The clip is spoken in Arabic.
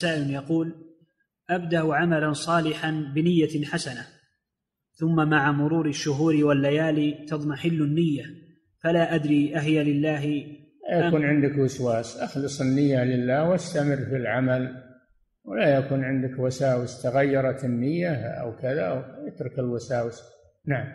سائل يقول أبدأ عملا صالحا بنية حسنة ثم مع مرور الشهور والليالي تضمحل النية فلا أدري أهي لله يكون عندك وسواس أخلص النية لله واستمر في العمل ولا يكون عندك وساوس تغيرت النية أو كذا أو اترك الوساوس. نعم.